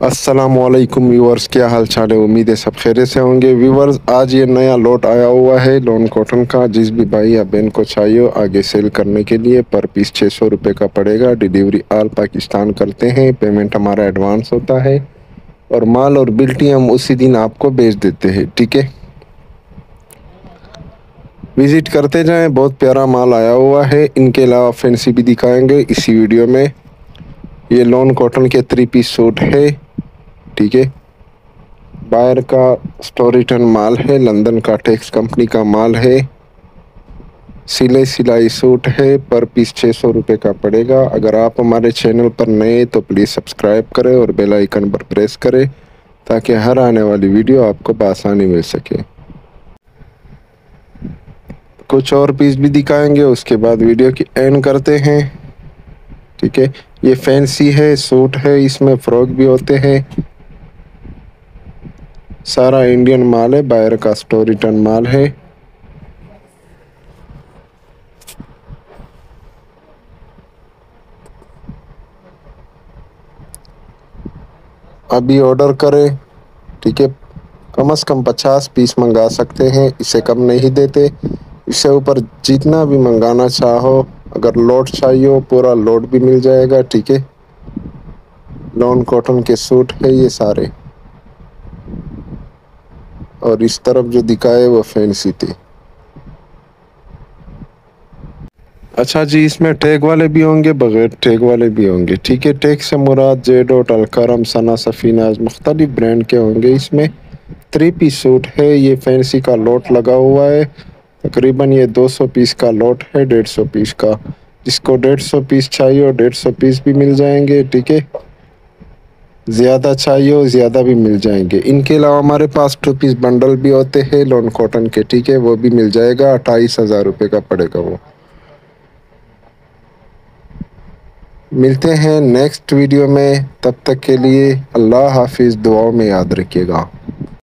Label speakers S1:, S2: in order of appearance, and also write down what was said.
S1: असलकुम व्यूवर्स क्या हाल चाल है? उम्मीद है सब खैर से होंगे। व्यूवर्स आज ये नया लोट आया हुआ है लोन कॉटन का, जिस भी भाई या बहन को चाहिए आगे सेल करने के लिए पर पीस छः सौ रुपये का पड़ेगा। डिलीवरी आल पाकिस्तान करते हैं। पेमेंट हमारा एडवांस होता है और माल और बिल्टी हम उसी दिन आपको भेज देते हैं, ठीक है? विज़िट करते जाएँ। बहुत प्यारा माल आया हुआ है। इनके अलावा फैंसी भी दिखाएँगे इसी वीडियो में। ये लॉन कॉटन के थ्री पीस सूट है। ठीक है। बायर का स्टोरीटन माल है, लंदन का टैक्स कंपनी का माल है। सिले सिलाई सूट है, पर पीस छः सौ रुपये का पड़ेगा। अगर आप हमारे चैनल पर नए तो प्लीज़ सब्सक्राइब करें और बेल आइकन पर प्रेस करें, ताकि हर आने वाली वीडियो आपको बसानी मिल सके। कुछ और पीस भी दिखाएँगे, उसके बाद वीडियो की एंड करते हैं। ठीक है, ये फैंसी है सूट है, इसमें फ्रॉक भी होते हैं। सारा इंडियन माल है बायर का स्टोरी टन माल है। अभी ऑर्डर करें, ठीक है? कम से कम पचास पीस मंगा सकते हैं, इसे कम नहीं देते। इससे ऊपर जितना भी मंगाना चाहो, अगर लोड चाहिए हो, पूरा लोड भी मिल जाएगा, ठीक है? लॉन कॉटन के सूट है ये सारे। और इस तरफ़ जो दिखाए वो फैंसी थे। अच्छा जी, इसमें टैग वाले भी होंगे, बगैर टैग वाले भी होंगे। ठीक है टैग से मुराद जेडोट अलकरम, सना सफ़ीनाज मुख्तलिफ़ ब्रांड के होंगे। इसमें थ्री पीस सूट है, ये फैंसी का लोट लगा हुआ है। तकरीबन ये 200 पीस का लोट है 150 पीस का। जिसको 150 पीस चाहिए और 150 पीस भी मिल जाएँगे, ठीक है? ज़्यादा चाहिए हो ज़्यादा भी मिल जाएँगे। इनके अलावा हमारे पास टू पीस बंडल भी होते हैं लॉन कॉटन के, ठीक है? वो भी मिल जाएगा, अट्ठाईस हज़ार रुपये का पड़ेगा वो। मिलते हैं नेक्स्ट वीडियो में, तब तक के लिए अल्लाह हाफिज़, दुआओं में याद रखिएगा।